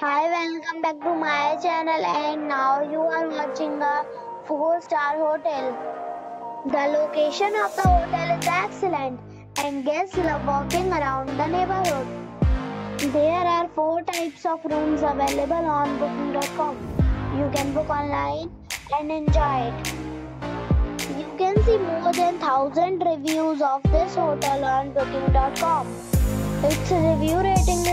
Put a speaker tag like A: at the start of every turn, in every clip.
A: Hi, welcome back to my channel and now you are watching a 4 star hotel. The location of the hotel is excellent and guests love walking around the neighborhood. There are 4 types of rooms available on booking.com. You can book online and enjoy it. You can see more than 1000 reviews of this hotel on booking.com. Its review rating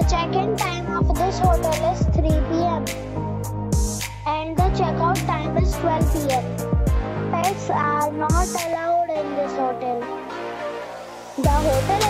A: The check-in time of this hotel is 3 p.m. and the checkout time is 12 p.m. Pets are not allowed in this hotel. The hotel